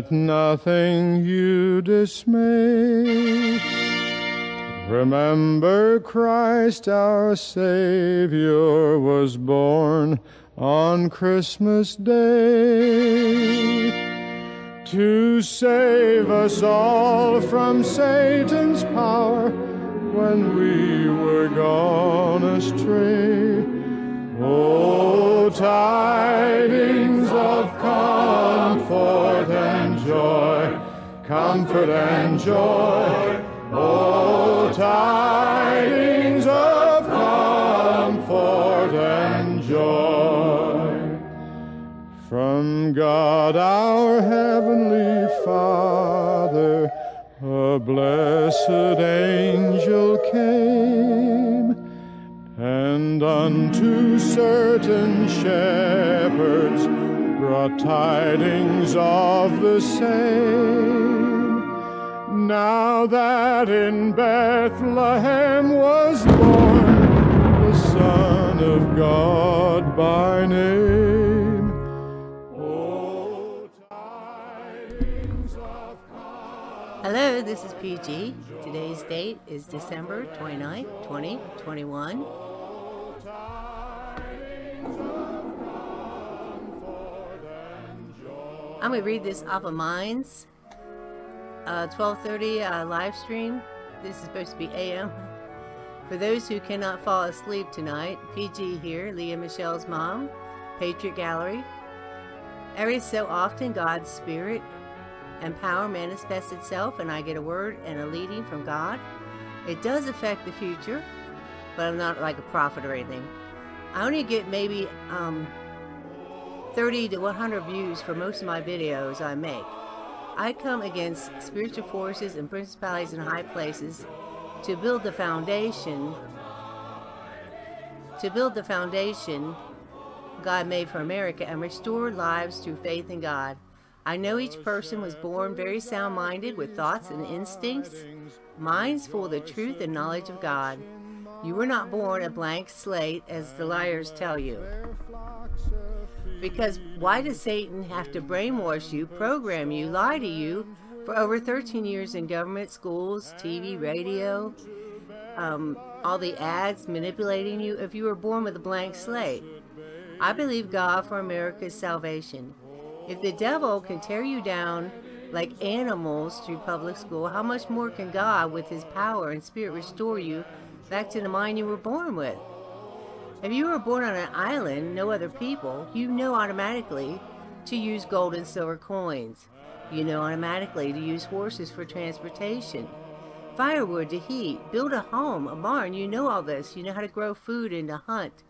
let nothing you dismay. Remember Christ our Savior was born on Christmas Day to save us all from Satan's power when we were gone astray. Oh, tidings of comfort comfort and joy. Oh, tidings of comfort and joy from God our heavenly Father. A blessed angel came, and unto certain shepherds brought tidings of the same. Now that in Bethlehem was born the Son of God by name. Oh, Hello, this is PG. Today's date is December 29, 2021. I'm going to read this off of Minds. Uh, 1230 uh, live stream. This is supposed to be AM. For those who cannot fall asleep tonight, PG here, Leah Michelle's mom, Patriot Gallery. Every so often, God's Spirit and power manifests itself, and I get a word and a leading from God. It does affect the future, but I'm not like a prophet or anything. I only get maybe um, 30 to 100 views for most of my videos I make. I come against spiritual forces and principalities in high places to build the foundation to build the foundation God made for America and restore lives through faith in God. I know each person was born very sound-minded with thoughts and instincts, minds full of the truth and knowledge of God. You were not born a blank slate as the liars tell you. Because why does Satan have to brainwash you, program you, lie to you for over 13 years in government, schools, TV, radio, um, all the ads manipulating you if you were born with a blank slate? I believe God for America's salvation. If the devil can tear you down like animals through public school, how much more can God, with his power and spirit, restore you back to the mind you were born with? If you were born on an island, no other people, you know automatically to use gold and silver coins. You know automatically to use horses for transportation. Firewood to heat, build a home, a barn, you know all this. You know how to grow food and to hunt.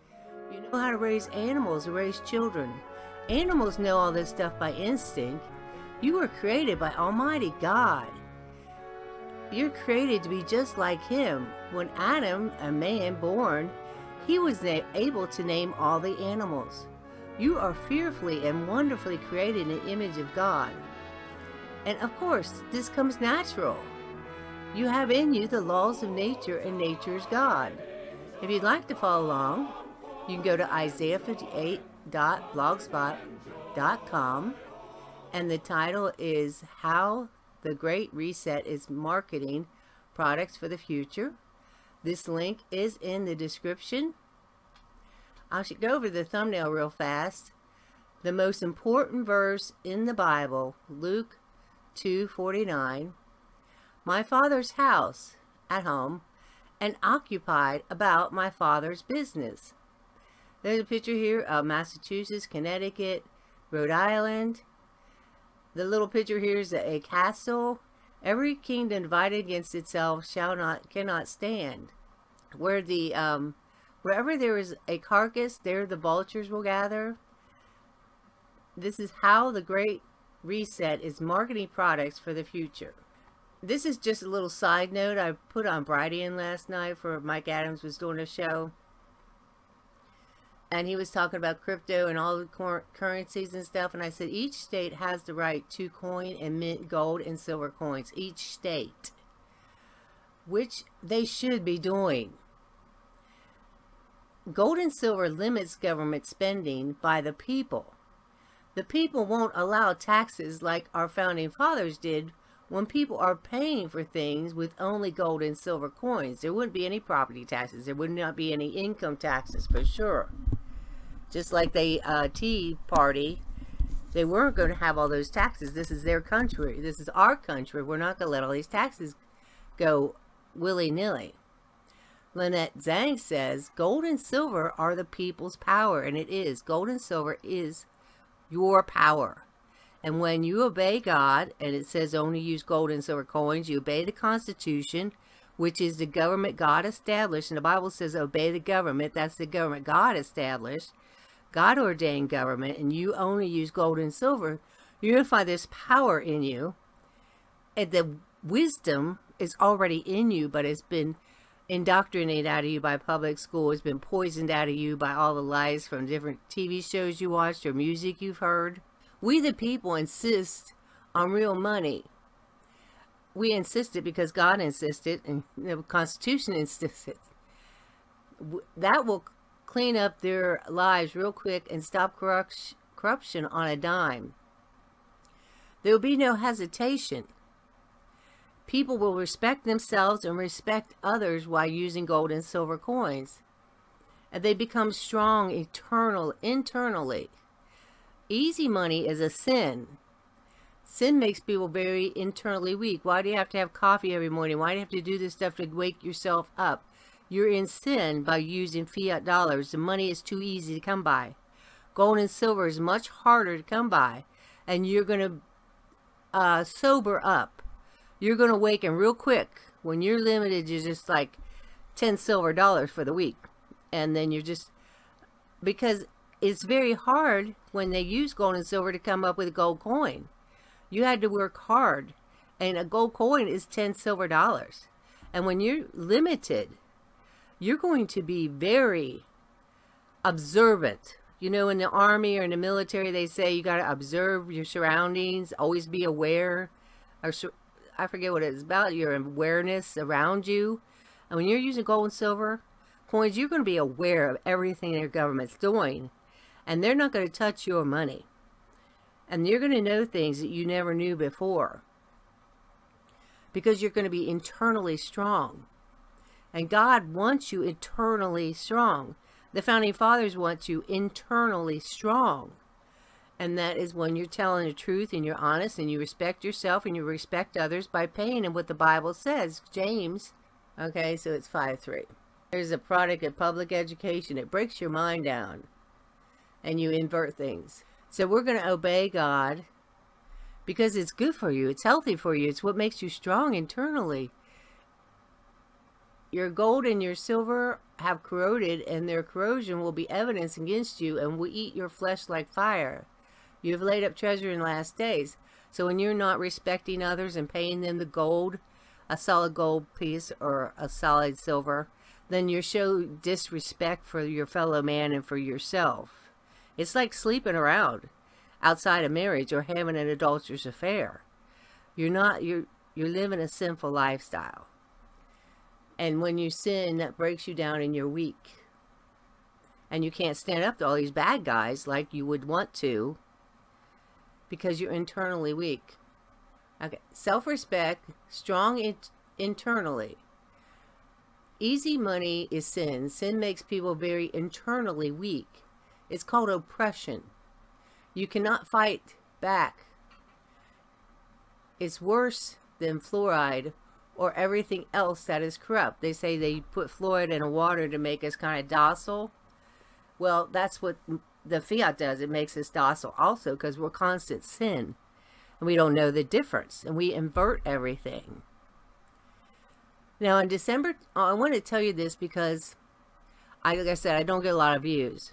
You know how to raise animals, to raise children. Animals know all this stuff by instinct. You were created by Almighty God. You're created to be just like Him. When Adam, a man born, he was able to name all the animals. You are fearfully and wonderfully created in the image of God. And of course, this comes natural. You have in you the laws of nature and nature's God. If you'd like to follow along, you can go to isaiah58.blogspot.com and the title is How the Great Reset is Marketing Products for the Future. This link is in the description. I should go over the thumbnail real fast. The most important verse in the Bible, Luke 2.49, My father's house at home and occupied about my father's business. There's a picture here of Massachusetts, Connecticut, Rhode Island. The little picture here is a castle. Every kingdom divided against itself shall not, cannot stand. Where the, um, wherever there is a carcass, there the vultures will gather. This is how the Great Reset is marketing products for the future. This is just a little side note I put on Brighteon last night for Mike Adams was doing a show. And he was talking about crypto and all the currencies and stuff. And I said each state has the right to coin and mint gold and silver coins. Each state. Which they should be doing gold and silver limits government spending by the people. The people won't allow taxes like our founding fathers did when people are paying for things with only gold and silver coins. There wouldn't be any property taxes. There would not be any income taxes for sure. Just like the uh, Tea Party, they weren't going to have all those taxes. This is their country. This is our country. We're not going to let all these taxes go willy-nilly. Lynette Zang says, gold and silver are the people's power, and it is. Gold and silver is your power. And when you obey God, and it says only use gold and silver coins, you obey the Constitution, which is the government God established. And the Bible says obey the government. That's the government God established, God ordained government, and you only use gold and silver. You're going to find this power in you. And the wisdom is already in you, but it's been indoctrinated out of you by public school. It's been poisoned out of you by all the lies from different TV shows you watched or music you've heard. We the people insist on real money. We insist it because God insisted and the Constitution insisted. That will clean up their lives real quick and stop corruption on a dime. There will be no hesitation People will respect themselves and respect others while using gold and silver coins. And they become strong eternal internally. Easy money is a sin. Sin makes people very internally weak. Why do you have to have coffee every morning? Why do you have to do this stuff to wake yourself up? You're in sin by using fiat dollars. The money is too easy to come by. Gold and silver is much harder to come by. And you're going to uh, sober up you're going to awaken real quick. When you're limited, you're just like 10 silver dollars for the week. And then you're just, because it's very hard when they use gold and silver to come up with a gold coin. You had to work hard. And a gold coin is 10 silver dollars. And when you're limited, you're going to be very observant. You know, in the army or in the military, they say you got to observe your surroundings, always be aware. Or I forget what it's about, your awareness around you. And when you're using gold and silver coins, you're going to be aware of everything your government's doing. And they're not going to touch your money. And you're going to know things that you never knew before. Because you're going to be internally strong. And God wants you internally strong. The Founding Fathers want you internally strong. And that is when you're telling the truth and you're honest and you respect yourself and you respect others by paying them what the Bible says. James. Okay, so it's 5-3. There's a product of public education. It breaks your mind down. And you invert things. So we're going to obey God because it's good for you. It's healthy for you. It's what makes you strong internally. Your gold and your silver have corroded and their corrosion will be evidence against you and will eat your flesh like fire. You have laid up treasure in last days. So when you're not respecting others and paying them the gold, a solid gold piece or a solid silver, then you show disrespect for your fellow man and for yourself. It's like sleeping around outside of marriage or having an adulterous affair. You're not, you're, you're living a sinful lifestyle. And when you sin, that breaks you down and you're weak. And you can't stand up to all these bad guys like you would want to because you're internally weak. Okay, self-respect, strong in internally. Easy money is sin. Sin makes people very internally weak. It's called oppression. You cannot fight back. It's worse than fluoride or everything else that is corrupt. They say they put fluoride in water to make us kind of docile. Well, that's what the fiat does. It makes us docile also because we're constant sin. And we don't know the difference. And we invert everything. Now, in December, I want to tell you this because, I, like I said, I don't get a lot of views.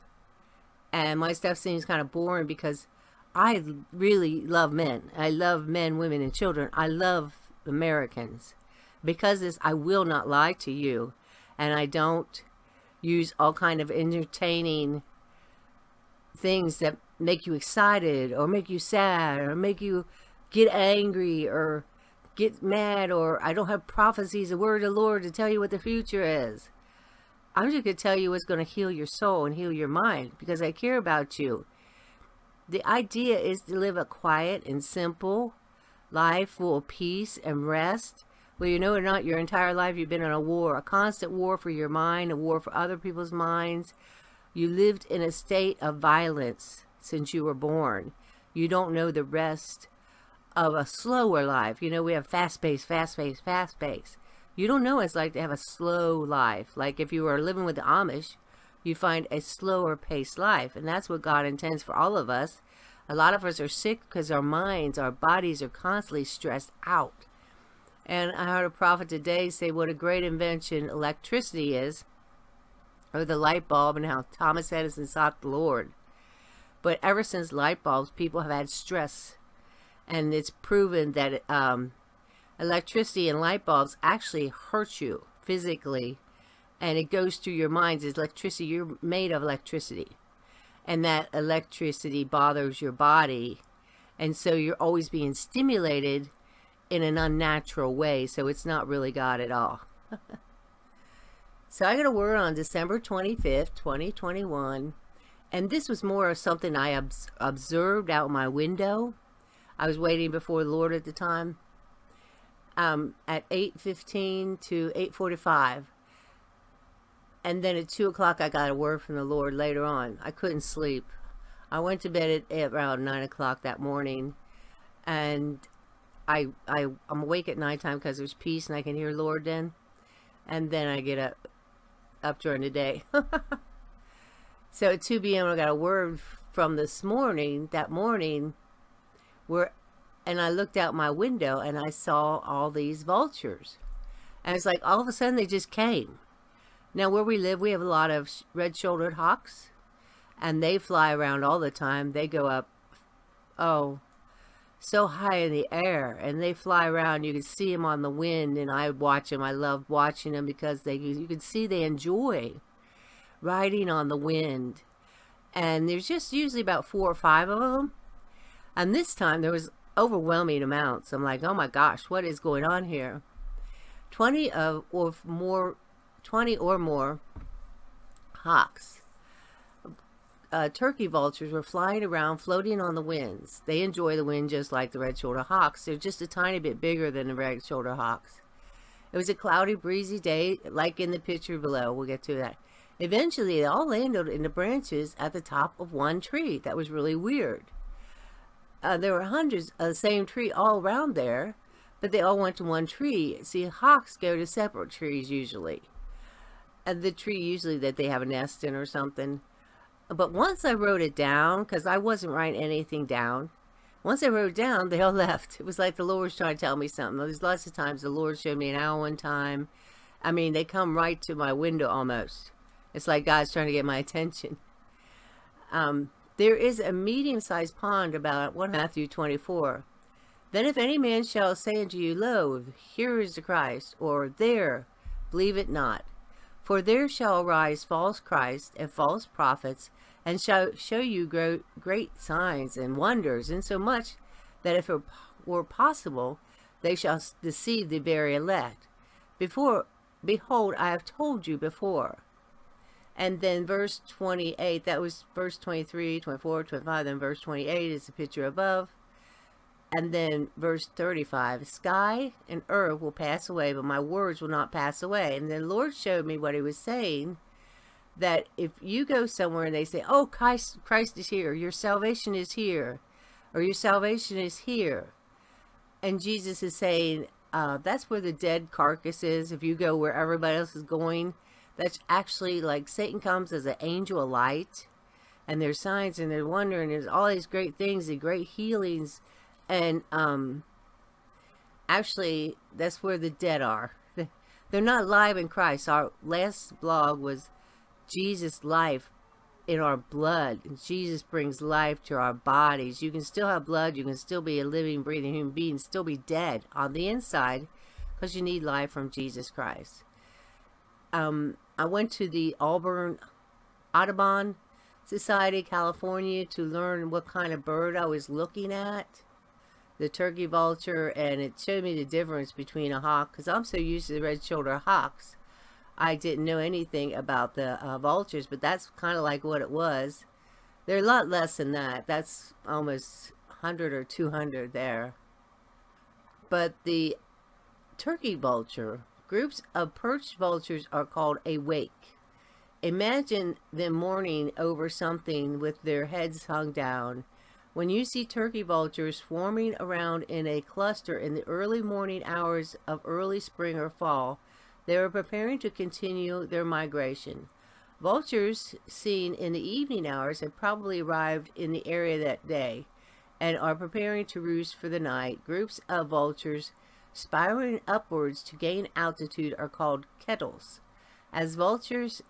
And my stuff seems kind of boring because I really love men. I love men, women, and children. I love Americans. Because this, I will not lie to you. And I don't use all kind of entertaining things that make you excited or make you sad or make you get angry or get mad or I don't have prophecies, a word of the Lord to tell you what the future is. I'm just going to tell you what's going to heal your soul and heal your mind because I care about you. The idea is to live a quiet and simple life full of peace and rest. Well, you know or not, your entire life you've been in a war, a constant war for your mind, a war for other people's minds. You lived in a state of violence since you were born. You don't know the rest of a slower life. You know, we have fast pace, fast pace, fast pace. You don't know what it's like to have a slow life. Like if you were living with the Amish, you find a slower paced life. And that's what God intends for all of us. A lot of us are sick because our minds, our bodies are constantly stressed out. And I heard a prophet today say what a great invention electricity is, or the light bulb, and how Thomas Edison sought the Lord. But ever since light bulbs, people have had stress. And it's proven that um, electricity and light bulbs actually hurt you physically. And it goes through your minds. It's electricity. You're made of electricity. And that electricity bothers your body. And so you're always being stimulated in an unnatural way. So it's not really God at all. so I got a word on December 25th, 2021 and this was more of something I ob observed out my window. I was waiting before the Lord at the time. Um, at 8.15 to 8.45. And then at 2 o'clock I got a word from the Lord later on. I couldn't sleep. I went to bed at, at around 9 o'clock that morning. And I, I, I'm awake at nighttime because there's peace and I can hear Lord then. And then I get up, up during the day. So at 2 p.m. I got a word from this morning, that morning, where, and I looked out my window and I saw all these vultures. And it's like all of a sudden they just came. Now where we live, we have a lot of red-shouldered hawks. And they fly around all the time. They go up, oh, so high in the air. And they fly around. You can see them on the wind. And I watch them. I love watching them because they you can see they enjoy riding on the wind. And there's just usually about four or five of them. And this time there was overwhelming amounts. I'm like, oh my gosh, what is going on here? 20 of or more 20 or more hawks uh, turkey vultures were flying around floating on the winds they enjoy the wind just like the red-shouldered hawks they're just a tiny bit bigger than the red-shouldered hawks it was a cloudy breezy day like in the picture below we'll get to that Eventually, they all landed in the branches at the top of one tree. That was really weird. Uh, there were hundreds of the same tree all around there, but they all went to one tree. See, hawks go to separate trees usually. And the tree usually that they have a nest in or something. But once I wrote it down, because I wasn't writing anything down, once I wrote down, they all left. It was like the Lord was trying to tell me something. There's lots of times the Lord showed me an owl one time. I mean, they come right to my window almost. It's like God's trying to get my attention. Um, there is a medium-sized pond about what Matthew 24. Then if any man shall say unto you, Lo, here is the Christ, or there, believe it not. For there shall arise false Christs and false prophets, and shall show you great, signs and wonders, insomuch that if it were possible, they shall deceive the very elect. Before, behold, I have told you before. And then verse 28, that was verse 23, 24, 25, then verse 28 is the picture above. And then verse 35, sky and earth will pass away, but my words will not pass away. And then the Lord showed me what he was saying, that if you go somewhere and they say, oh, Christ, Christ is here, your salvation is here, or your salvation is here. And Jesus is saying, uh, that's where the dead carcass is. If you go where everybody else is going, that's actually like Satan comes as an angel of light and there's signs and there's wonder and there's all these great things and great healings and um actually that's where the dead are. They're not alive in Christ. Our last blog was Jesus life in our blood. Jesus brings life to our bodies. You can still have blood. You can still be a living breathing human being still be dead on the inside because you need life from Jesus Christ. Um I went to the Auburn Audubon Society, California to learn what kind of bird I was looking at. The turkey vulture, and it showed me the difference between a hawk, because I'm so used to the red-shouldered hawks. I didn't know anything about the uh, vultures, but that's kind of like what it was. They're a lot less than that. That's almost 100 or 200 there. But the turkey vulture, groups of perched vultures are called a wake. Imagine them mourning over something with their heads hung down. When you see turkey vultures swarming around in a cluster in the early morning hours of early spring or fall, they are preparing to continue their migration. Vultures seen in the evening hours have probably arrived in the area that day and are preparing to roost for the night. Groups of vultures spiraling upwards to gain altitude are called kettles. As vultures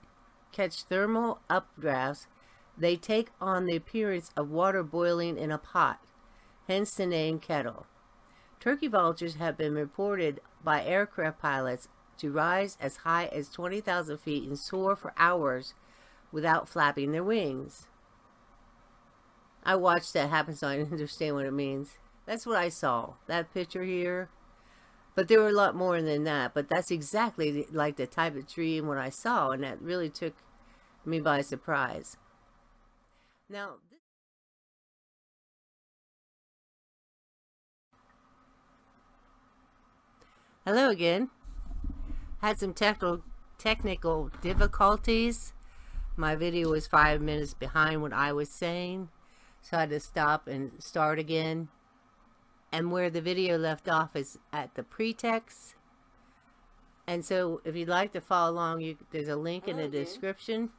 catch thermal updrafts, they take on the appearance of water boiling in a pot, hence the name kettle. Turkey vultures have been reported by aircraft pilots to rise as high as 20,000 feet and soar for hours without flapping their wings. I watched that happen so I understand what it means. That's what I saw. That picture here. But there were a lot more than that. But that's exactly like the type of tree and what I saw. And that really took me by surprise. Now, hello again. Had some technical technical difficulties. My video was five minutes behind what I was saying, so I had to stop and start again. And where the video left off is at the pretext. And so if you'd like to follow along, you, there's a link in the description.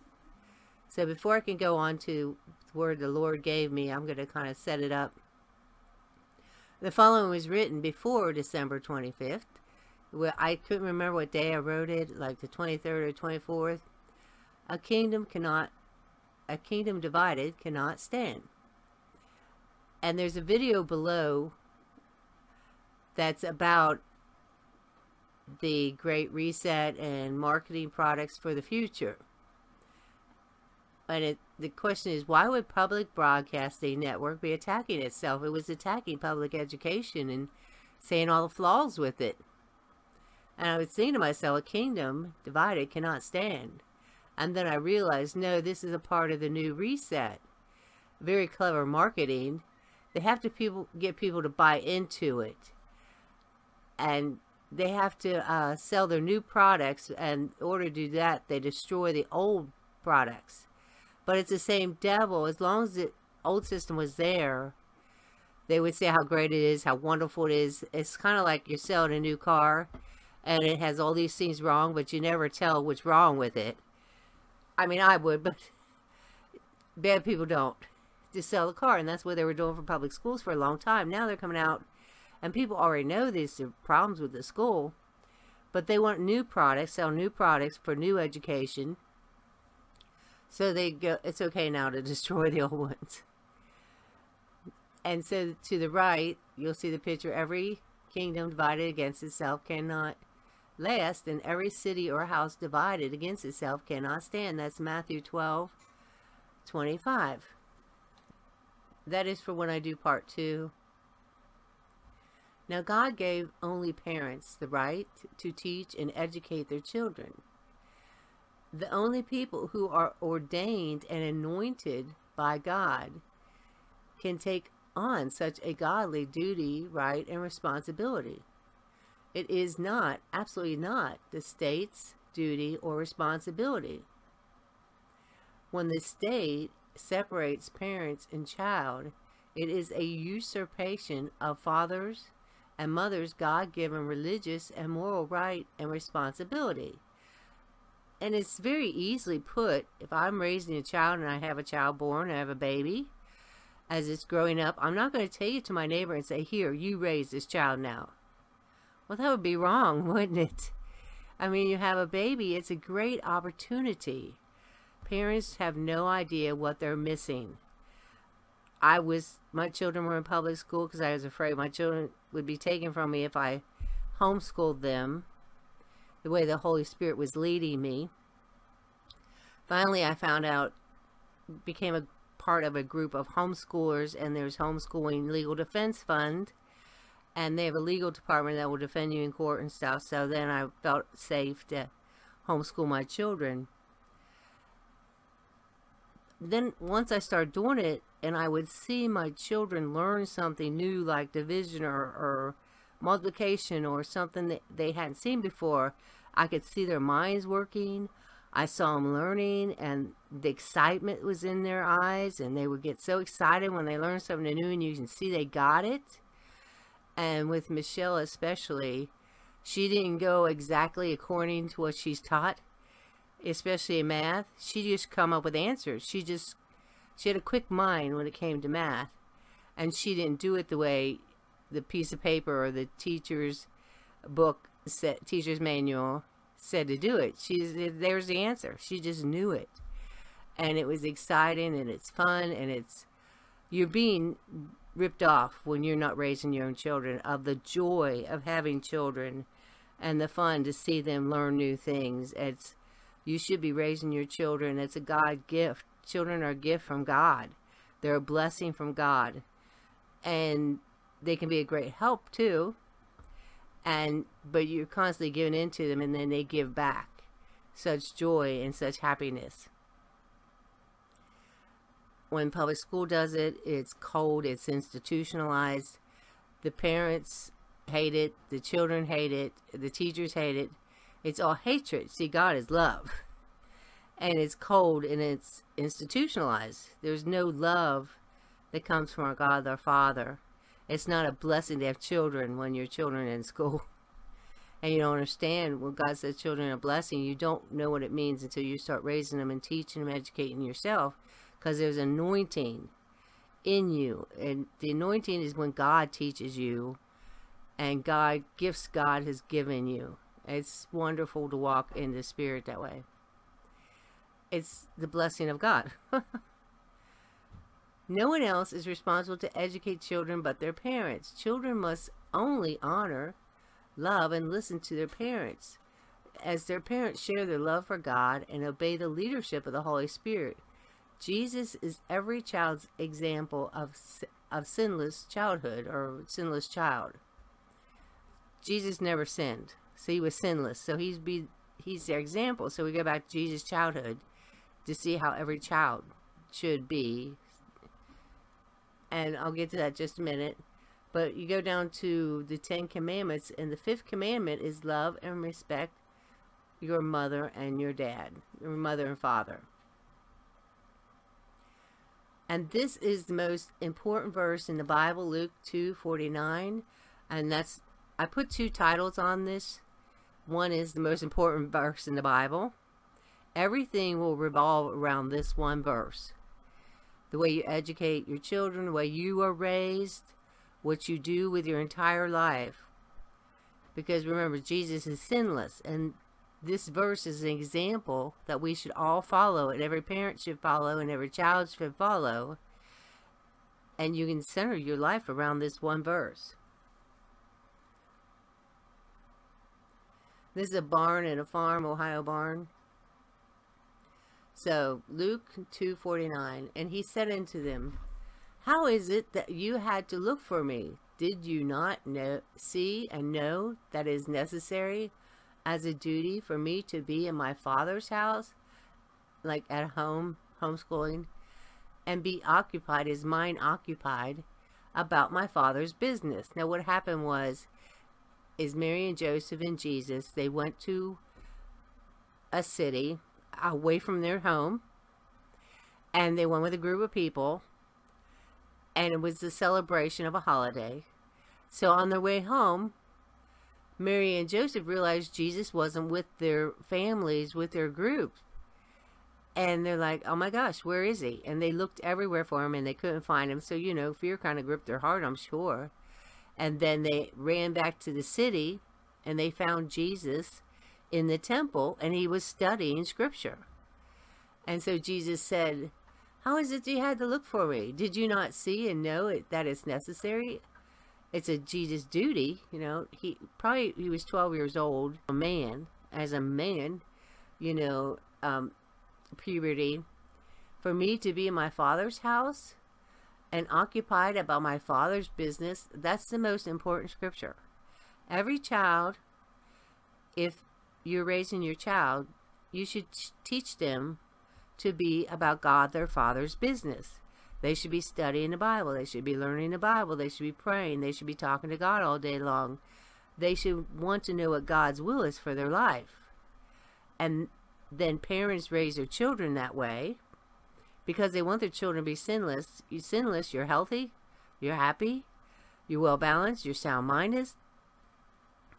So before I can go on to the word the Lord gave me, I'm going to kind of set it up. The following was written before December 25th. Well, I couldn't remember what day I wrote it, like the 23rd or 24th. A kingdom cannot, a kingdom divided cannot stand. And there's a video below that's about the Great Reset and marketing products for the future. And it, the question is, why would public broadcasting network be attacking itself? It was attacking public education and saying all the flaws with it. And I was saying to myself, a kingdom divided cannot stand. And then I realized, no, this is a part of the new reset. Very clever marketing. They have to people get people to buy into it. And they have to uh, sell their new products. And in order to do that, they destroy the old products but it's the same devil. As long as the old system was there, they would say how great it is, how wonderful it is. It's kind of like you're selling a new car and it has all these things wrong, but you never tell what's wrong with it. I mean, I would, but bad people don't. Just sell the car, and that's what they were doing for public schools for a long time. Now they're coming out, and people already know these problems with the school, but they want new products, sell new products for new education, so they go, it's okay now to destroy the old ones. And so to the right, you'll see the picture, every kingdom divided against itself cannot last, and every city or house divided against itself cannot stand. That's Matthew 12, 25. That is for when I do part two. Now God gave only parents the right to teach and educate their children the only people who are ordained and anointed by God can take on such a godly duty, right, and responsibility. It is not, absolutely not, the state's duty or responsibility. When the state separates parents and child, it is a usurpation of fathers and mothers' God given religious and moral right and responsibility and it's very easily put if I'm raising a child and I have a child born, I have a baby, as it's growing up, I'm not going to take it to my neighbor and say, Here, you raise this child now. Well, that would be wrong, wouldn't it? I mean, you have a baby, it's a great opportunity. Parents have no idea what they're missing. I was, my children were in public school because I was afraid my children would be taken from me if I homeschooled them the way the Holy Spirit was leading me. Finally, I found out, became a part of a group of homeschoolers, and there's Homeschooling Legal Defense Fund, and they have a legal department that will defend you in court and stuff. So then I felt safe to homeschool my children. Then once I started doing it, and I would see my children learn something new, like division or, or multiplication or something that they hadn't seen before, I could see their minds working. I saw them learning, and the excitement was in their eyes, and they would get so excited when they learned something new, and you can see they got it. And with Michelle, especially, she didn't go exactly according to what she's taught, especially in math. She just come up with answers. She just she had a quick mind when it came to math, and she didn't do it the way the piece of paper or the teacher's book, set, teacher's manual said to do it. She's there's the answer. She just knew it, and it was exciting and it's fun and it's you're being ripped off when you're not raising your own children of the joy of having children and the fun to see them learn new things. It's you should be raising your children. It's a God gift Children are a gift from God. They're a blessing from God. And they can be a great help too. And but you're constantly giving into them and then they give back such joy and such happiness. When public school does it, it's cold, it's institutionalized. The parents hate it, the children hate it, the teachers hate it. It's all hatred. See, God is love and it's cold and it's institutionalized. There's no love that comes from our God, our Father. It's not a blessing to have children when your children in school. And you don't understand when God says children are a blessing, you don't know what it means until you start raising them and teaching them, educating yourself. Because there's anointing in you. And the anointing is when God teaches you and God, gifts God has given you. It's wonderful to walk in the Spirit that way it's the blessing of God. no one else is responsible to educate children but their parents. Children must only honor, love, and listen to their parents as their parents share their love for God and obey the leadership of the Holy Spirit. Jesus is every child's example of, of sinless childhood or sinless child. Jesus never sinned, so he was sinless. So he's be he's their example. So we go back to Jesus' childhood to see how every child should be. And I'll get to that just a minute. But you go down to the Ten Commandments, and the fifth commandment is love and respect your mother and your dad, your mother and father. And this is the most important verse in the Bible, Luke 2:49, and that's I put two titles on this. One is the most important verse in the Bible, Everything will revolve around this one verse. The way you educate your children, the way you are raised, what you do with your entire life. Because remember, Jesus is sinless, and this verse is an example that we should all follow, and every parent should follow, and every child should follow. And you can center your life around this one verse. This is a barn in a farm, Ohio barn. So Luke 2:49 and he said unto them, How is it that you had to look for me? Did you not know, see and know that it is necessary as a duty for me to be in my father's house, like at home, homeschooling, and be occupied, is mine occupied about my father's business? Now what happened was, is Mary and Joseph and Jesus, they went to a city away from their home and they went with a group of people and it was the celebration of a holiday. So on their way home, Mary and Joseph realized Jesus wasn't with their families, with their group. And they're like, oh my gosh, where is he? And they looked everywhere for him and they couldn't find him. So, you know, fear kind of gripped their heart, I'm sure. And then they ran back to the city and they found Jesus in the temple and he was studying scripture. And so Jesus said, How is it you had to look for me? Did you not see and know it, that it's necessary? It's a Jesus duty, you know. He probably he was 12 years old, a man, as a man, you know, um, puberty. For me to be in my father's house and occupied about my father's business, that's the most important scripture. Every child, if you're raising your child, you should teach them to be about God their Father's business. They should be studying the Bible. They should be learning the Bible. They should be praying. They should be talking to God all day long. They should want to know what God's will is for their life. And then parents raise their children that way because they want their children to be sinless. You sinless, you're healthy, you're happy, you're well balanced, you're sound minded.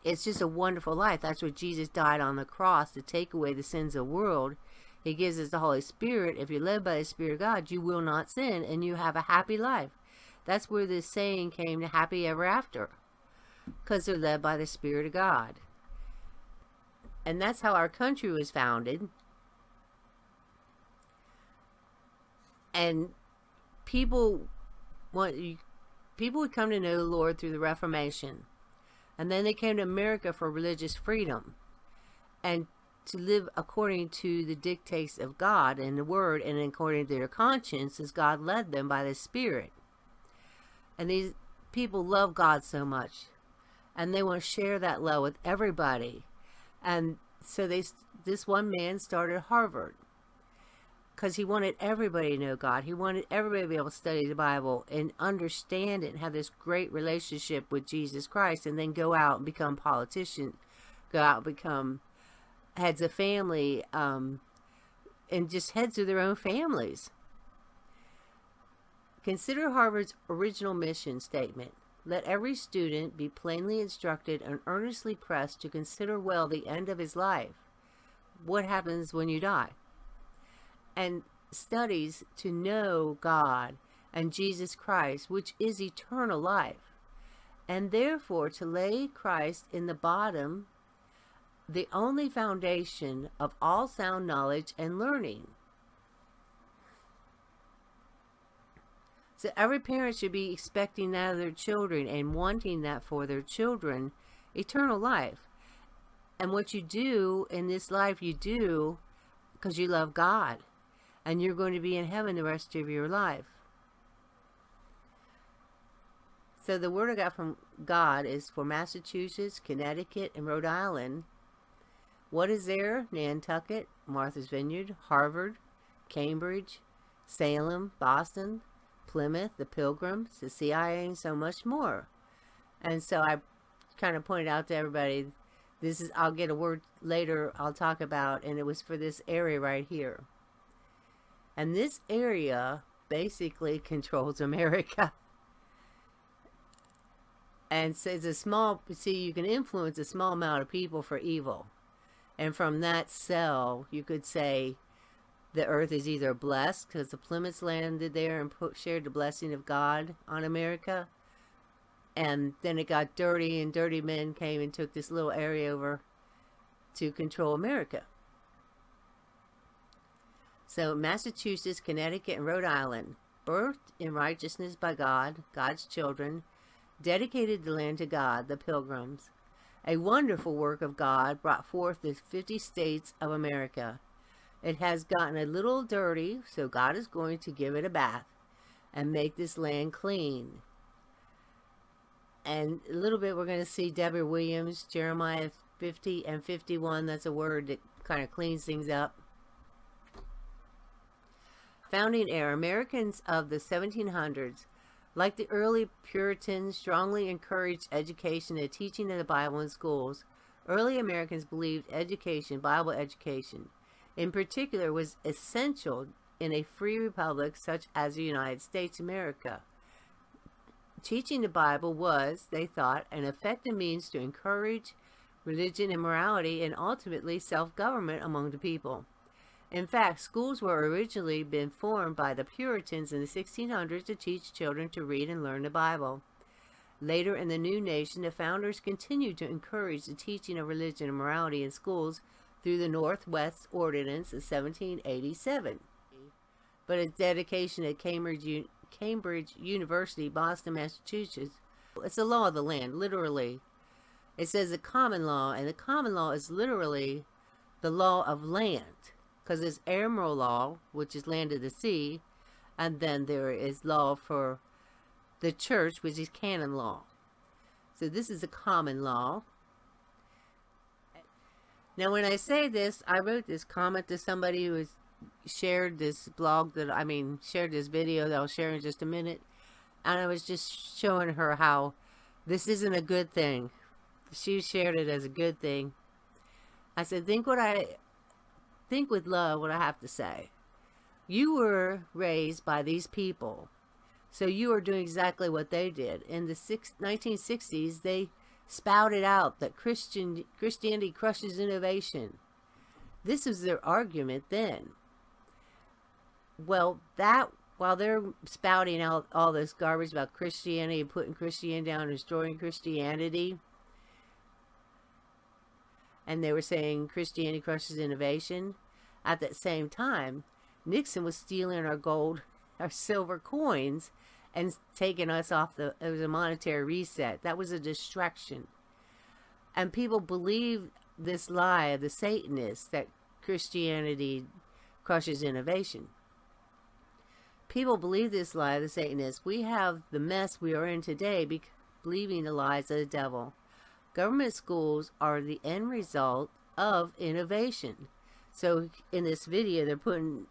It's just a wonderful life. That's what Jesus died on the cross to take away the sins of the world. He gives us the Holy Spirit. If you're led by the Spirit of God, you will not sin and you have a happy life. That's where this saying came to happy ever after. Because they're led by the Spirit of God. And that's how our country was founded. And people want people would come to know the Lord through the Reformation. And then they came to America for religious freedom and to live according to the dictates of God and the Word and according to their conscience as God led them by the Spirit. And these people love God so much and they want to share that love with everybody. And so they this one man started Harvard because he wanted everybody to know God. He wanted everybody to be able to study the Bible and understand it and have this great relationship with Jesus Christ and then go out and become politicians, go out and become heads of family, um, and just heads of their own families. Consider Harvard's original mission statement. Let every student be plainly instructed and earnestly pressed to consider well the end of his life. What happens when you die? And studies to know God and Jesus Christ, which is eternal life, and therefore to lay Christ in the bottom, the only foundation of all sound knowledge and learning. So every parent should be expecting that of their children and wanting that for their children, eternal life. And what you do in this life, you do because you love God and you're going to be in heaven the rest of your life. So the word I got from God is for Massachusetts, Connecticut, and Rhode Island. What is there? Nantucket, Martha's Vineyard, Harvard, Cambridge, Salem, Boston, Plymouth, the Pilgrims, the CIA, and so much more. And so I kind of pointed out to everybody, this is, I'll get a word later I'll talk about, and it was for this area right here. And this area basically controls America. And says a small, see, you can influence a small amount of people for evil. And from that cell, you could say the earth is either blessed because the Plymouths landed there and put, shared the blessing of God on America. And then it got dirty, and dirty men came and took this little area over to control America. So Massachusetts, Connecticut, and Rhode Island, birthed in righteousness by God, God's children, dedicated the land to God, the pilgrims. A wonderful work of God brought forth the 50 states of America. It has gotten a little dirty, so God is going to give it a bath and make this land clean. And a little bit we're going to see Deborah Williams, Jeremiah 50 and 51. That's a word that kind of cleans things up. Founding era Americans of the 1700s, like the early Puritans, strongly encouraged education and teaching of the Bible in schools. Early Americans believed education, Bible education, in particular, was essential in a free republic such as the United States of America. Teaching the Bible was, they thought, an effective means to encourage religion and morality and ultimately self-government among the people. In fact, schools were originally been formed by the Puritans in the 1600s to teach children to read and learn the Bible. Later in the new nation, the founders continued to encourage the teaching of religion and morality in schools through the Northwest Ordinance of 1787. But its dedication at Cambridge, Cambridge University, Boston, Massachusetts, it's the law of the land, literally. It says the common law, and the common law is literally the law of land because there's admiral law, which is land of the sea, and then there is law for the church, which is canon law. So this is a common law. Now, when I say this, I wrote this comment to somebody who has shared this blog that, I mean, shared this video that I'll share in just a minute. And I was just showing her how this isn't a good thing. She shared it as a good thing. I said, think what I, think with love what I have to say. You were raised by these people. So you are doing exactly what they did. In the six, 1960s, they spouted out that Christian Christianity crushes innovation. This was their argument then. Well, that while they're spouting out all this garbage about Christianity and putting Christianity down and destroying Christianity, and they were saying Christianity crushes innovation, at that same time, Nixon was stealing our gold, our silver coins, and taking us off the, it was a monetary reset. That was a distraction. And people believe this lie of the Satanists that Christianity crushes innovation. People believe this lie of the Satanists. We have the mess we are in today believing the lies of the devil. Government schools are the end result of innovation. So in this video, they're putting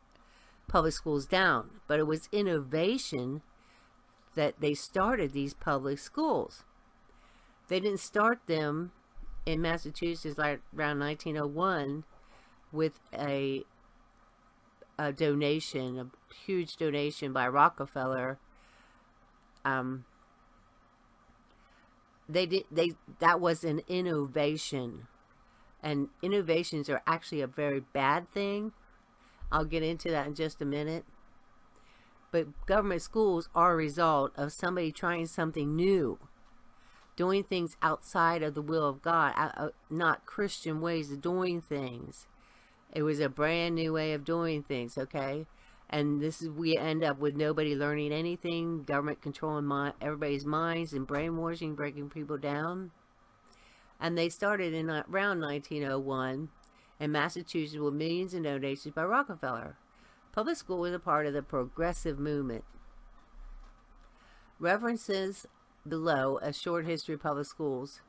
public schools down, but it was innovation that they started these public schools. They didn't start them in Massachusetts like around 1901 with a a donation, a huge donation by Rockefeller. Um, they did they that was an innovation. And innovations are actually a very bad thing. I'll get into that in just a minute. But government schools are a result of somebody trying something new doing things outside of the will of god uh, not christian ways of doing things. It was a brand new way of doing things okay and this is we end up with nobody learning anything government controlling my, everybody's minds and brainwashing breaking people down. And they started in uh, around 1901 in massachusetts with millions in donations by rockefeller. Public school was a part of the progressive movement. References below a short history of public schools.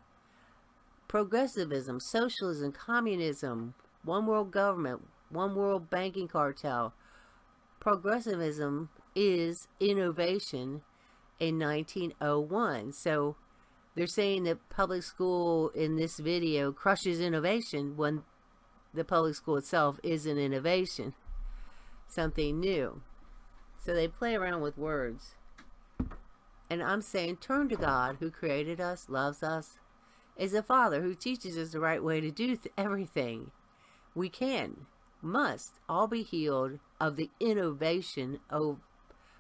Progressivism socialism communism one world government one world banking cartel progressivism is innovation in 1901. So they're saying that public school in this video crushes innovation when the public school itself is an innovation, something new. So they play around with words. And I'm saying turn to God who created us, loves us, is a father who teaches us the right way to do everything. We can must all be healed of the innovation of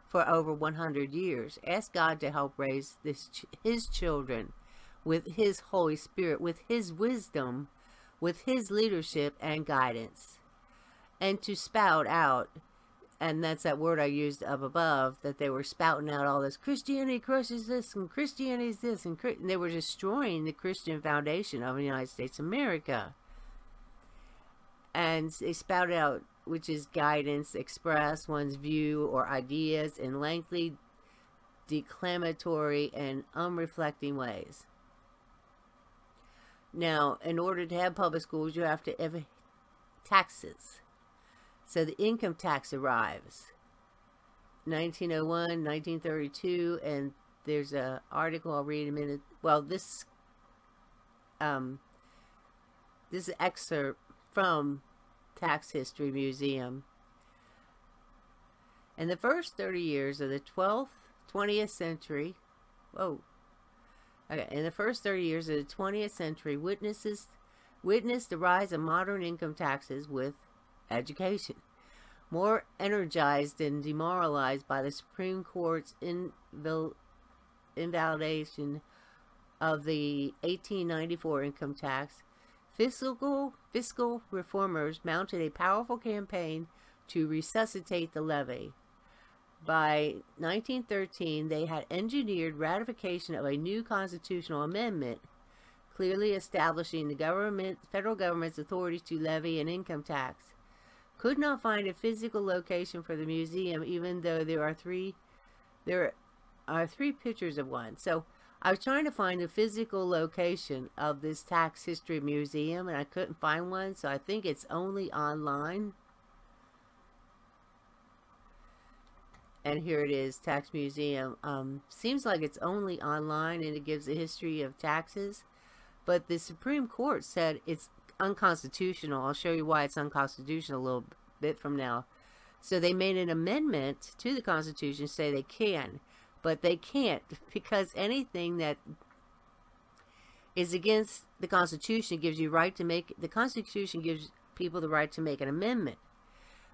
for over 100 years. Ask God to help raise this, his children with his Holy Spirit, with his wisdom, with his leadership and guidance. And to spout out, and that's that word I used up above, that they were spouting out all this Christianity crushes this and Christianity is this, and, and they were destroying the Christian foundation of the United States of America and they spout out which is guidance, express one's view or ideas in lengthy, declamatory, and unreflecting ways. Now, in order to have public schools, you have to have taxes. So the income tax arrives. 1901, 1932, and there's a article I'll read in a minute. Well, this um, this excerpt from Tax History Museum. In the first 30 years of the 12th, 20th century, whoa, okay, in the first 30 years of the 20th century, witnesses witnessed the rise of modern income taxes with education. More energized and demoralized by the Supreme Court's invil invalidation of the 1894 income tax, Fiscal, fiscal reformers mounted a powerful campaign to resuscitate the levy. By 1913, they had engineered ratification of a new constitutional amendment, clearly establishing the government, federal government's authority to levy an income tax. Could not find a physical location for the museum, even though there are three, there are three pictures of one. So I was trying to find a physical location of this tax history museum and I couldn't find one, so I think it's only online. And here it is, Tax Museum. Um, seems like it's only online and it gives a history of taxes. But the Supreme Court said it's unconstitutional. I'll show you why it's unconstitutional a little bit from now. So they made an amendment to the Constitution say they can, but they can't because anything that is against the Constitution gives you right to make the Constitution gives people the right to make an amendment.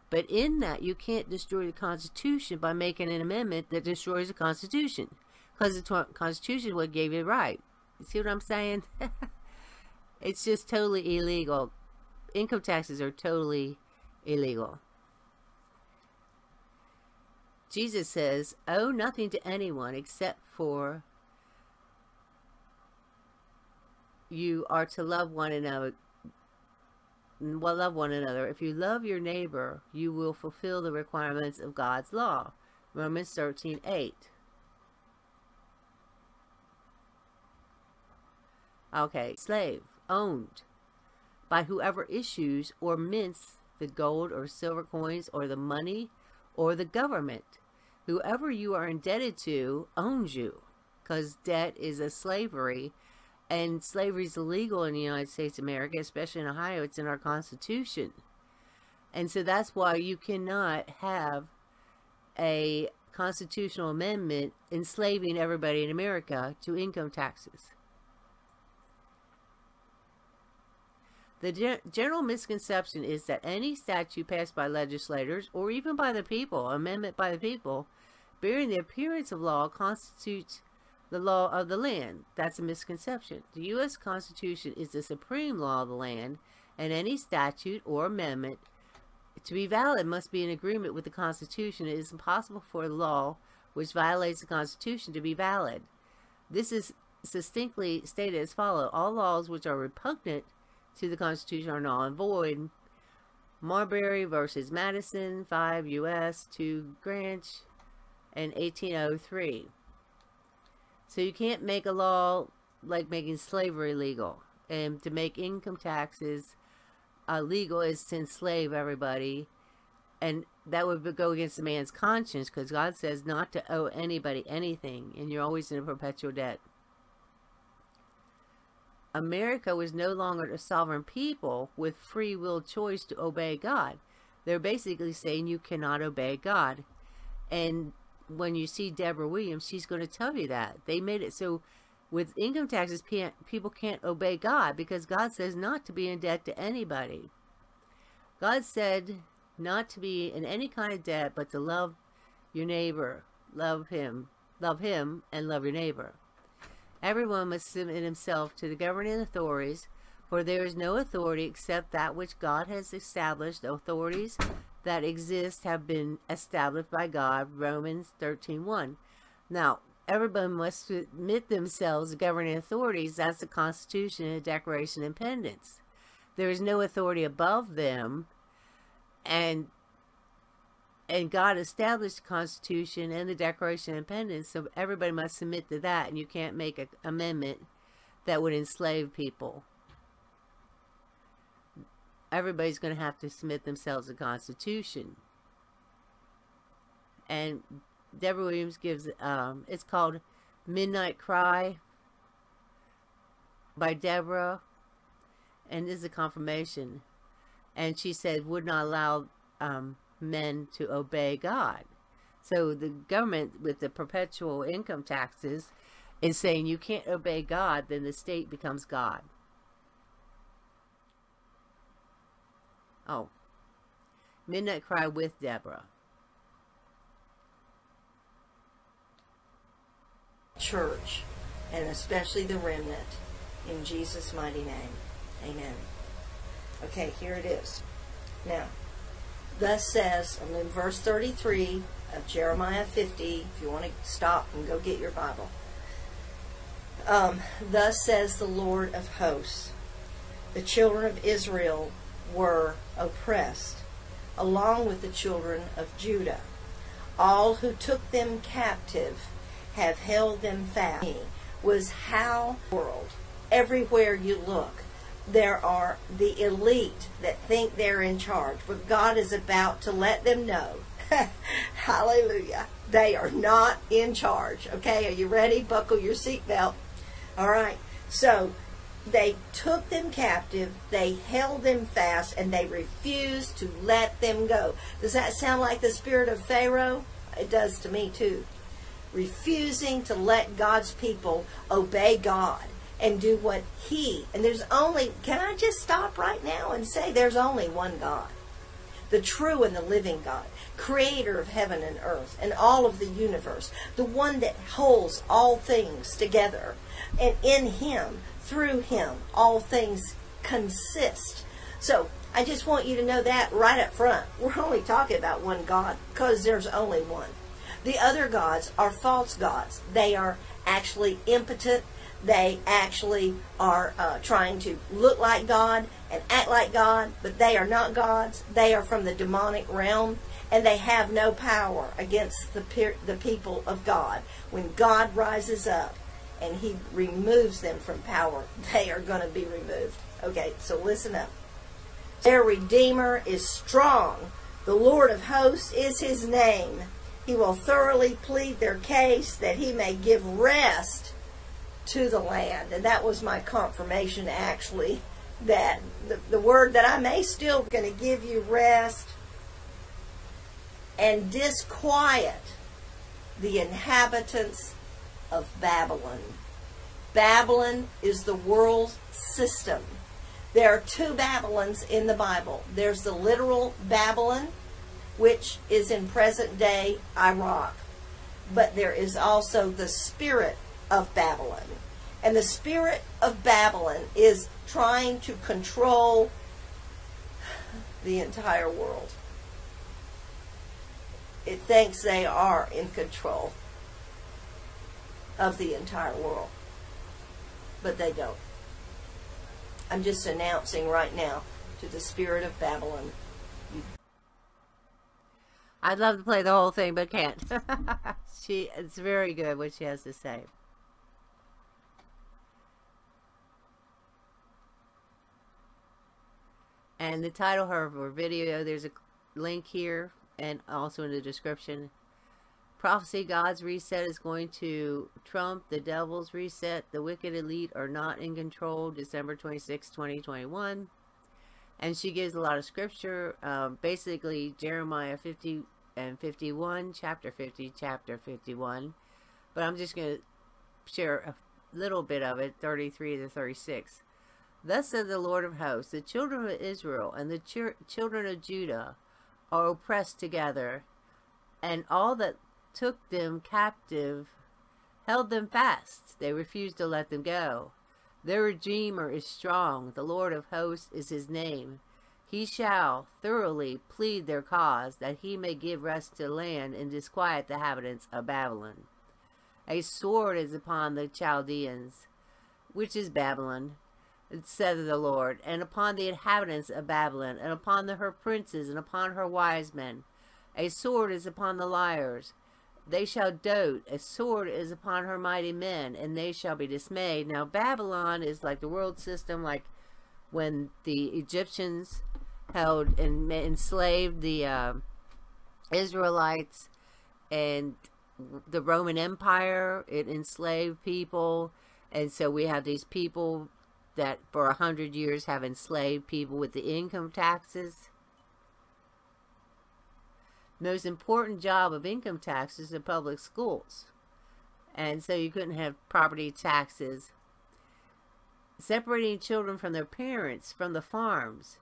But in that, you can't destroy the Constitution by making an amendment that destroys the Constitution. Because the Constitution is what gave you the right. You see what I'm saying? it's just totally illegal. Income taxes are totally illegal. Jesus says, Owe nothing to anyone except for you are to love one another. Well, love one another. If you love your neighbor, you will fulfill the requirements of God's law. Romans 13, 8. Okay, slave, owned by whoever issues or mints the gold or silver coins or the money or the government whoever you are indebted to owns you because debt is a slavery and slavery is illegal in the United States of America, especially in Ohio. It's in our Constitution. And so that's why you cannot have a constitutional amendment enslaving everybody in America to income taxes. The gen general misconception is that any statute passed by legislators or even by the people, amendment by the people, bearing the appearance of law constitutes the law of the land. That's a misconception. The U.S. Constitution is the supreme law of the land, and any statute or amendment to be valid must be in agreement with the Constitution. It is impossible for a law which violates the Constitution to be valid. This is succinctly stated as follows. All laws which are repugnant to the Constitution are null and void. Marbury versus Madison, 5 U.S. 2 Grant, and 1803. So you can't make a law like making slavery legal. And to make income taxes uh, legal is to enslave everybody. And that would go against a man's conscience because God says not to owe anybody anything. And you're always in a perpetual debt. America was no longer a sovereign people with free will choice to obey God. They're basically saying you cannot obey God. And when you see Deborah Williams, she's going to tell you that. They made it so with income taxes, people can't obey God because God says not to be in debt to anybody. God said not to be in any kind of debt, but to love your neighbor, love him, love him, and love your neighbor. Everyone must submit himself to the governing authorities, for there is no authority except that which God has established. The authorities that exist have been established by God, Romans 13.1. Now, everybody must submit themselves to governing authorities. That's the Constitution and the Declaration of Independence. There is no authority above them, and and God established the Constitution and the Declaration of Independence, so everybody must submit to that, and you can't make an amendment that would enslave people everybody's going to have to submit themselves to the Constitution. And Deborah Williams gives, um, it's called Midnight Cry by Deborah. And this is a confirmation. And she said, would not allow um, men to obey God. So the government, with the perpetual income taxes, is saying you can't obey God, then the state becomes God. Oh. Midnight Cry with Deborah. Church, and especially the remnant, in Jesus' mighty name. Amen. Okay, here it is. Now, thus says, in verse 33 of Jeremiah 50, if you want to stop and go get your Bible. Um, thus says the Lord of hosts, the children of Israel were oppressed, along with the children of Judah. All who took them captive have held them fast. was how world everywhere you look there are the elite that think they're in charge but God is about to let them know. Hallelujah. They are not in charge okay? Are you ready? Buckle your seatbelt. All right. So they took them captive, they held them fast, and they refused to let them go. Does that sound like the spirit of Pharaoh? It does to me too. Refusing to let God's people obey God and do what He, and there's only, can I just stop right now and say there's only one God? The true and the living God, creator of heaven and earth and all of the universe, the one that holds all things together. And in Him through him all things consist. So I just want you to know that right up front. We're only talking about one God because there's only one. The other gods are false gods. They are actually impotent. They actually are uh, trying to look like God and act like God, but they are not gods. They are from the demonic realm, and they have no power against the, the people of God. When God rises up, and he removes them from power, they are going to be removed. Okay, so listen up. Their Redeemer is strong. The Lord of hosts is his name. He will thoroughly plead their case that he may give rest to the land. And that was my confirmation, actually, that the, the word that I may still going to give you rest and disquiet the inhabitants of Babylon. Babylon is the world system. There are two Babylons in the Bible. There's the literal Babylon, which is in present day Iraq. But there is also the spirit of Babylon. And the spirit of Babylon is trying to control the entire world. It thinks they are in control of the entire world. But they don't. I'm just announcing right now to the spirit of Babylon. I'd love to play the whole thing, but can't. she, it's very good what she has to say. And the title of her video, there's a link here and also in the description prophecy God's reset is going to trump the devil's reset. The wicked elite are not in control. December 26, 2021. And she gives a lot of scripture. Um, basically, Jeremiah 50 and 51, chapter 50, chapter 51. But I'm just going to share a little bit of it, 33 to 36. Thus said the Lord of hosts, the children of Israel and the ch children of Judah are oppressed together, and all that took them captive, held them fast. They refused to let them go. Their Redeemer is strong. The Lord of hosts is his name. He shall thoroughly plead their cause, that he may give rest to land and disquiet the inhabitants of Babylon. A sword is upon the Chaldeans, which is Babylon, said the Lord, and upon the inhabitants of Babylon, and upon the, her princes, and upon her wise men. A sword is upon the liars, they shall dote. A sword is upon her mighty men, and they shall be dismayed. Now, Babylon is like the world system, like when the Egyptians held and enslaved the uh, Israelites and the Roman Empire. It enslaved people. And so we have these people that for a hundred years have enslaved people with the income taxes most important job of income tax is the public schools. And so you couldn't have property taxes. Separating children from their parents, from the farms,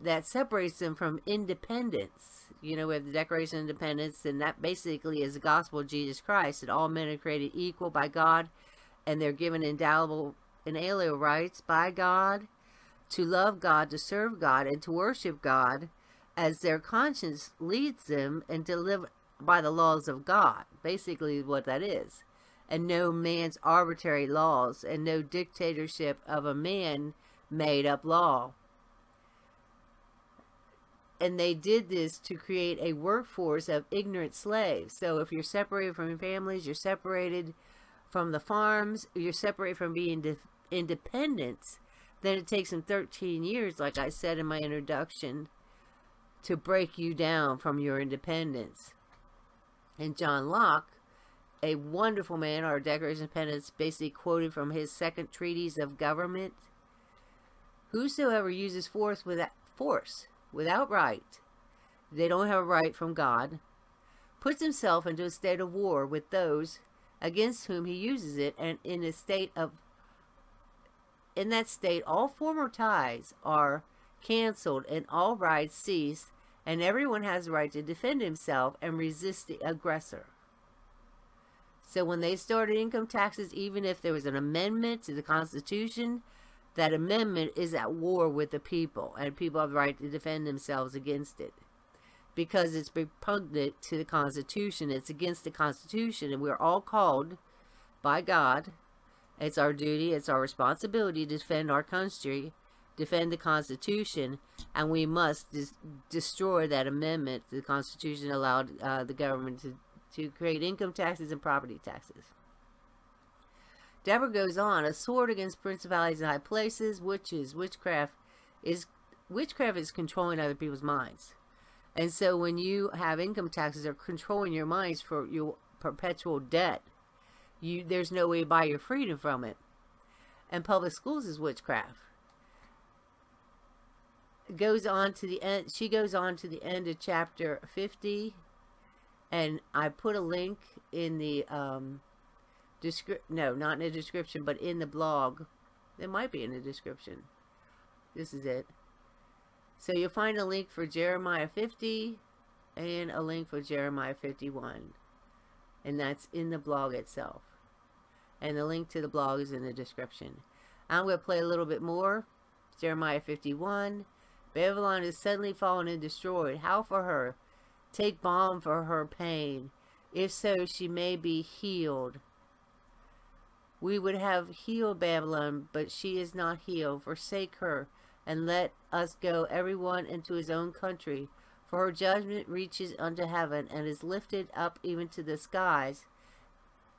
that separates them from independence. You know, we have the Declaration of Independence, and that basically is the gospel of Jesus Christ, that all men are created equal by God, and they're given indelible, inalienable rights, by God to love God, to serve God, and to worship God, as their conscience leads them and to live by the laws of God. Basically what that is. And no man's arbitrary laws and no dictatorship of a man made up law. And they did this to create a workforce of ignorant slaves. So if you're separated from your families, you're separated from the farms. You're separated from being independence. Then it takes them 13 years, like I said in my introduction, to break you down from your independence. And John Locke, a wonderful man, our Declaration of Independence, basically quoted from his second treatise of government. Whosoever uses force without force, without right, they don't have a right from God, puts himself into a state of war with those against whom he uses it, and in a state of in that state all former ties are canceled and all rights cease and everyone has the right to defend himself and resist the aggressor. So when they started income taxes, even if there was an amendment to the Constitution, that amendment is at war with the people, and people have the right to defend themselves against it. Because it's repugnant to the Constitution, it's against the Constitution, and we're all called by God. It's our duty, it's our responsibility to defend our country defend the Constitution, and we must destroy that amendment the Constitution allowed uh, the government to, to create income taxes and property taxes. Deborah goes on, a sword against principalities in high places, witches, witchcraft is witchcraft is controlling other people's minds. And so when you have income taxes they're controlling your minds for your perpetual debt, you there's no way to buy your freedom from it. And public schools is witchcraft. Goes on to the end she goes on to the end of chapter 50 and I put a link in the um descript no not in the description but in the blog. It might be in the description. This is it. So you'll find a link for Jeremiah 50 and a link for Jeremiah 51 and that's in the blog itself and the link to the blog is in the description I'm going to play a little bit more Jeremiah 51 Babylon is suddenly fallen and destroyed. How for her? Take balm for her pain. If so, she may be healed. We would have healed Babylon, but she is not healed. Forsake her, and let us go everyone into his own country. For her judgment reaches unto heaven, and is lifted up even to the skies.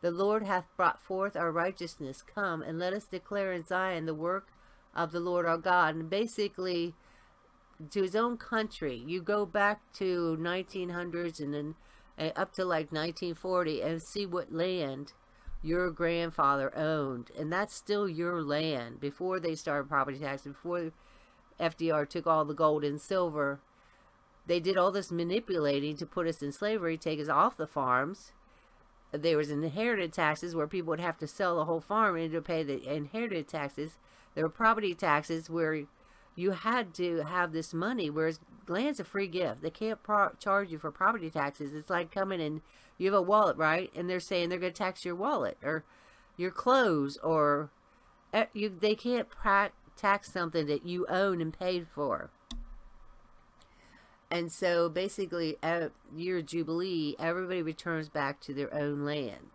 The Lord hath brought forth our righteousness. Come, and let us declare in Zion the work of the Lord our God. And basically, to his own country. You go back to 1900s and then uh, up to like 1940 and see what land your grandfather owned. And that's still your land before they started property tax, before FDR took all the gold and silver. They did all this manipulating to put us in slavery, take us off the farms. There was inherited taxes where people would have to sell the whole farm in to pay the inherited taxes. There were property taxes where you had to have this money, whereas land's a free gift. They can't charge you for property taxes. It's like coming and you have a wallet, right? And they're saying they're going to tax your wallet or your clothes or eh, you, they can't tax something that you own and paid for. And so basically, at year Jubilee, everybody returns back to their own land.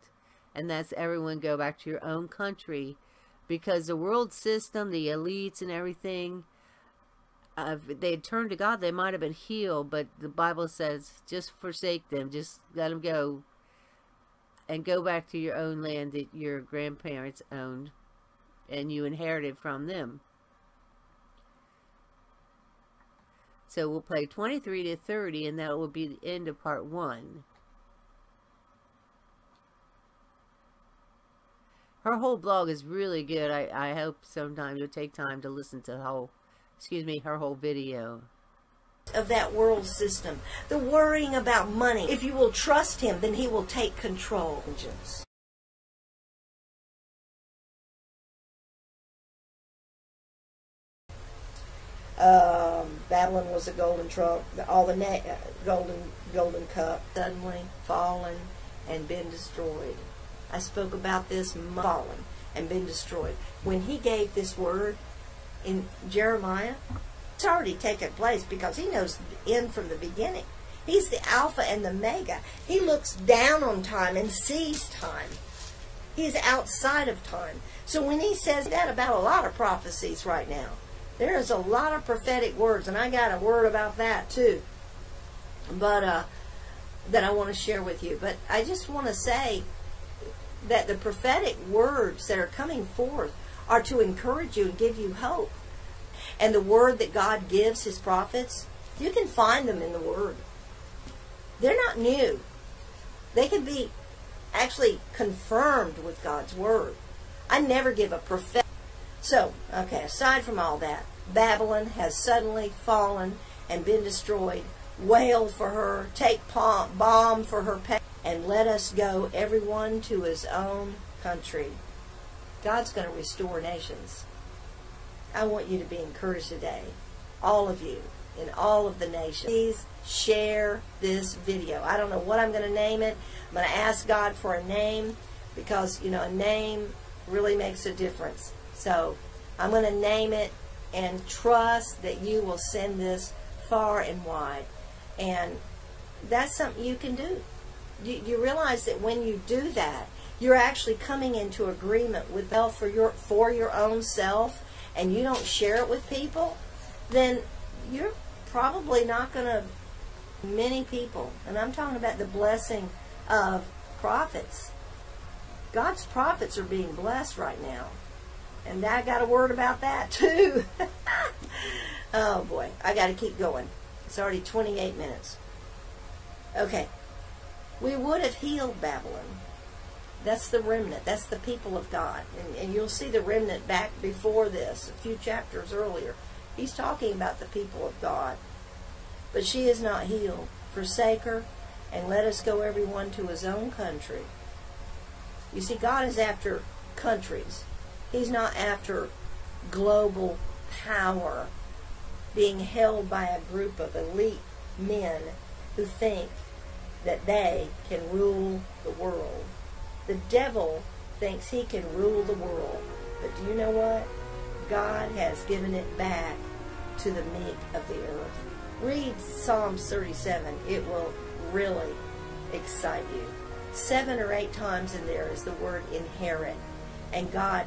And that's everyone go back to your own country because the world system, the elites and everything, uh, if they had turned to God, they might have been healed, but the Bible says just forsake them, just let them go and go back to your own land that your grandparents owned and you inherited from them. So we'll play 23 to 30 and that will be the end of part one. Her whole blog is really good. I, I hope sometime you'll take time to listen to the whole excuse me, her whole video. Of that world system. The worrying about money. If you will trust him, then he will take control. Um, Babylon was a golden trump, all the uh, golden golden cup suddenly fallen and been destroyed. I spoke about this fallen and been destroyed. When he gave this word, in Jeremiah, it's already taken place because he knows the end from the beginning. He's the Alpha and the Omega. He looks down on time and sees time. He's outside of time. So when he says that about a lot of prophecies right now, there is a lot of prophetic words, and I got a word about that too. But uh, that I want to share with you. But I just want to say that the prophetic words that are coming forth are to encourage you and give you hope. And the word that God gives his prophets, you can find them in the word. They're not new. They can be actually confirmed with God's word. I never give a prophet. So, okay, aside from all that, Babylon has suddenly fallen and been destroyed. Wail for her, take balm for her pain, and let us go, everyone to his own country. God's going to restore nations. I want you to be encouraged today, all of you, in all of the nations. Please share this video. I don't know what I'm going to name it. I'm going to ask God for a name because, you know, a name really makes a difference. So I'm going to name it and trust that you will send this far and wide. And that's something you can do. You, you realize that when you do that, you're actually coming into agreement with self for your for your own self and you don't share it with people, then you're probably not going to many people. And I'm talking about the blessing of prophets. God's prophets are being blessed right now. And I got a word about that too. oh boy, I got to keep going. It's already 28 minutes. Okay. We would have healed Babylon. That's the remnant. That's the people of God. And, and you'll see the remnant back before this, a few chapters earlier. He's talking about the people of God. But she is not healed. Forsake her, and let us go everyone to his own country. You see, God is after countries. He's not after global power being held by a group of elite men who think that they can rule the world. The devil thinks he can rule the world. But do you know what? God has given it back to the meek of the earth. Read Psalms 37. It will really excite you. Seven or eight times in there is the word inherit. And God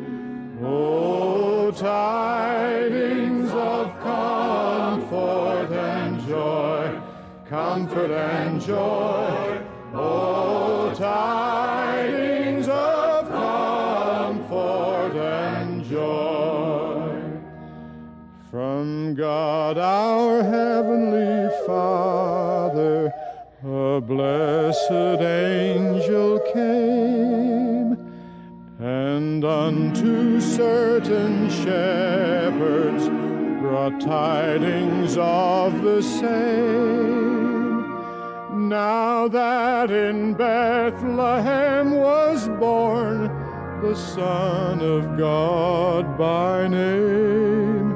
Oh, tidings of comfort and joy, comfort and joy. Oh, tidings of comfort and joy. From God our Heavenly Father, a blessed angel came, and unto certain shepherds brought tidings of the same. Now that in Bethlehem was born the Son of God by name,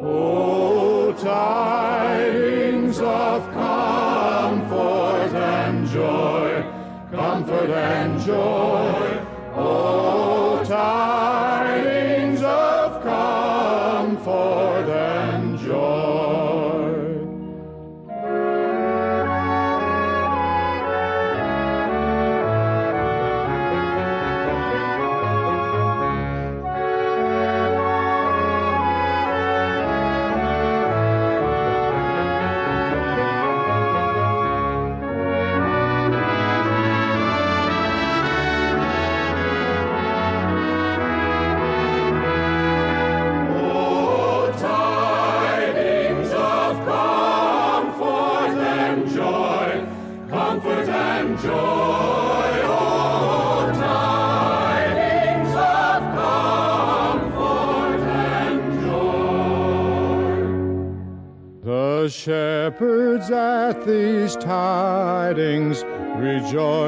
O tidings of comfort and joy, comfort and joy,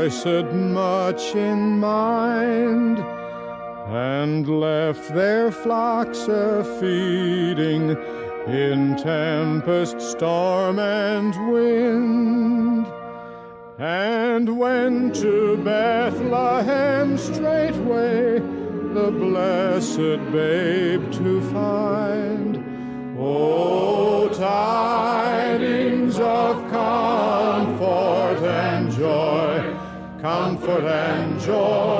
rejoiced much in mind and left their flocks a feeding in tempest, storm, and wind. and went to Bethlehem straightway the blessed babe to find. Comfort and joy,